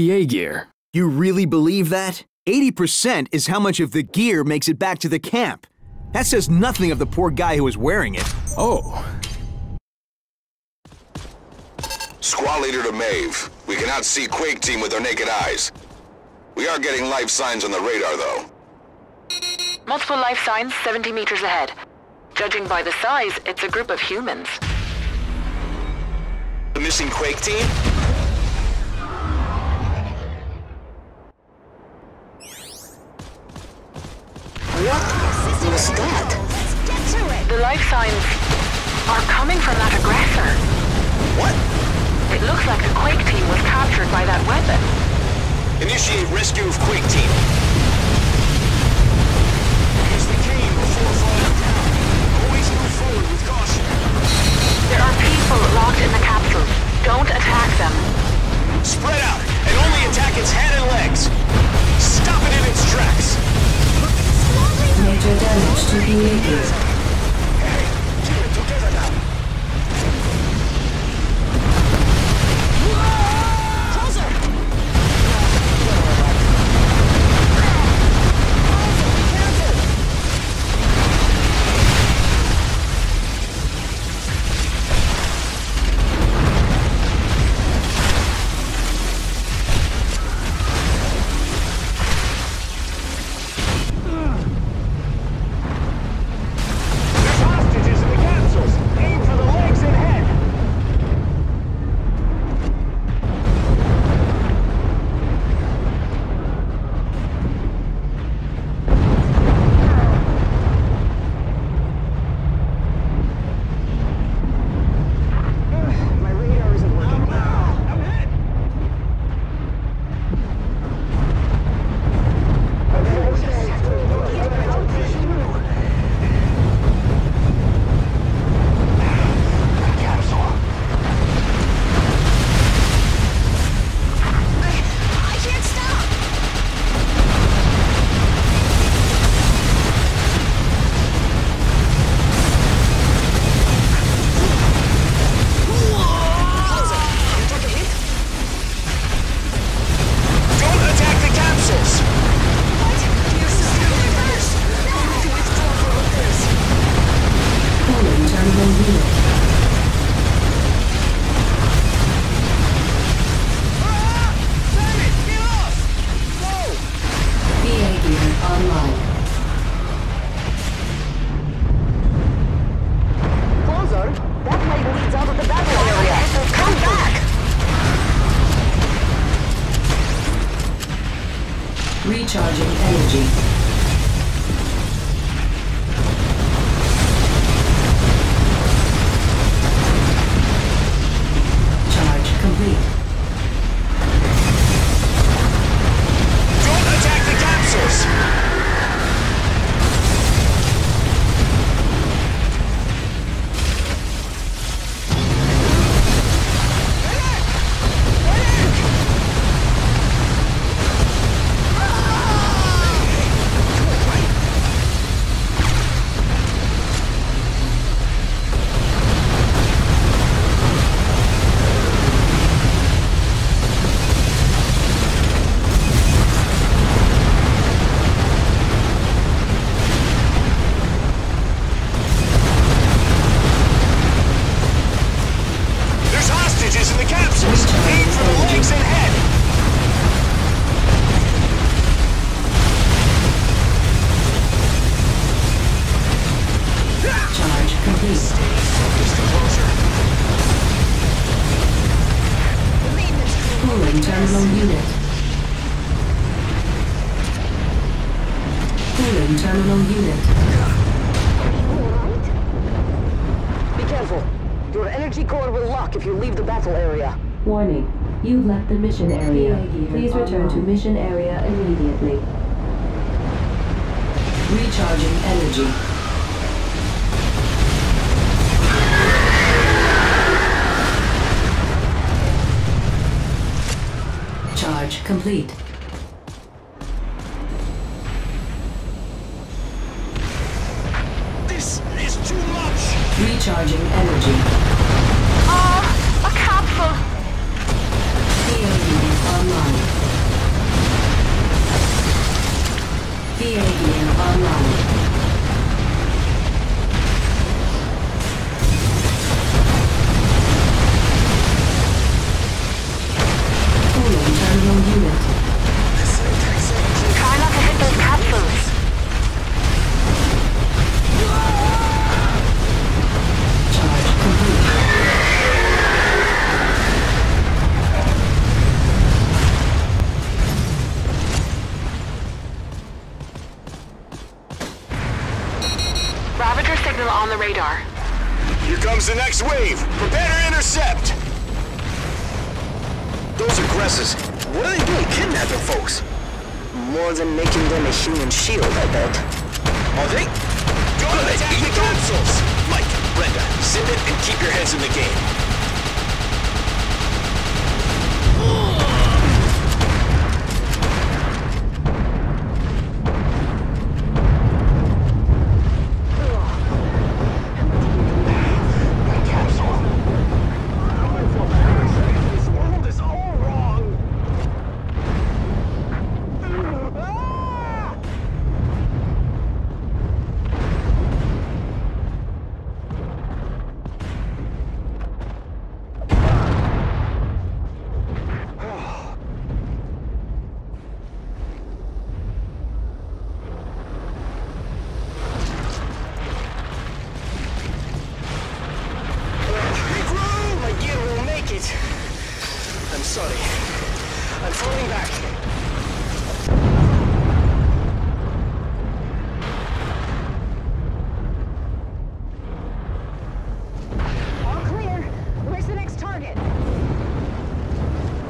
PA gear. You really believe that? 80% is how much of the gear makes it back to the camp. That says nothing of the poor guy who was wearing it. Oh, Squad leader to Maeve. We cannot see Quake Team with our naked eyes. We are getting life signs on the radar, though. Multiple life signs 70 meters ahead. Judging by the size, it's a group of humans. The missing Quake Team? The life signs are coming from that aggressor. What? It looks like the Quake team was captured by that weapon. Initiate rescue of Quake Team. There are people locked in the capsule. Don't attack them. Spread out, and only attack its head and legs. Stop it in its tracks. Major damage to PA Recharging energy. Cooling terminal unit. Cooling terminal unit. Be careful. Your energy core will lock if you leave the battle area. Warning. You've left the mission area. Please return to mission area immediately. Recharging energy. complete. This is too much! Recharging energy. Oh, a capsule! VAD online. VAD online. The next wave. Prepare to intercept. Those aggressors, what are they doing kidnapping folks? More than making them a human shield, I bet. Are they? Don't attack the capsules! Mike, Brenda, zip it and keep your heads in the game.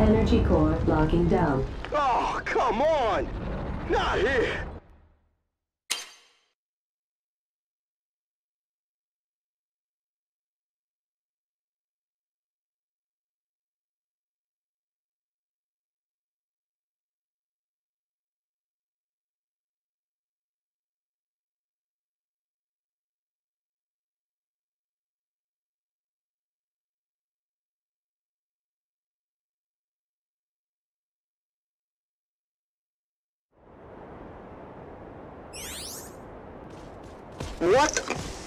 Energy core locking down. Oh, come on! Not here! What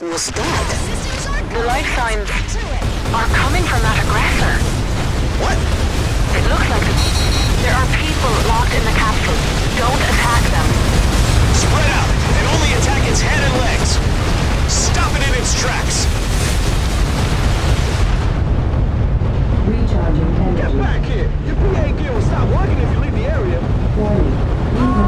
was that? The life signs are coming from that aggressor. What? It looks like there are people locked in the capsule. Don't attack them. Spread out and only attack its head and legs. Stop it in its tracks. Recharging Get back here! Your PA gear will stop working if you leave the area. Warning.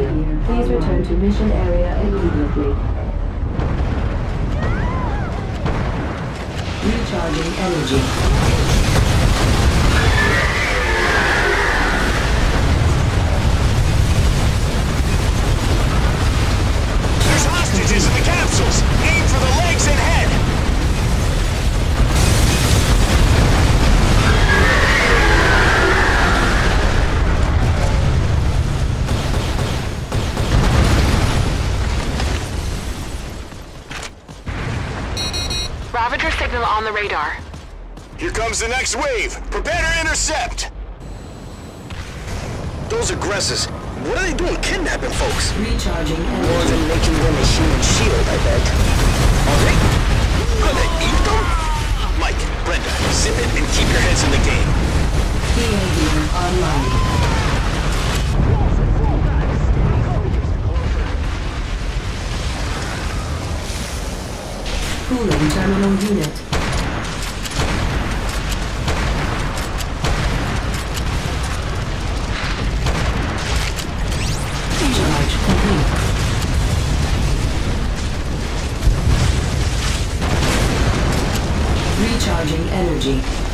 Area. Please return to mission area immediately. Recharging energy. There's hostages in the capsules. Aim for the legs radar. Here comes the next wave. Prepare to intercept. Those aggressors, what are they doing kidnapping folks? Recharging More than making them a human shield, I bet. Are they gonna eat them? Energy.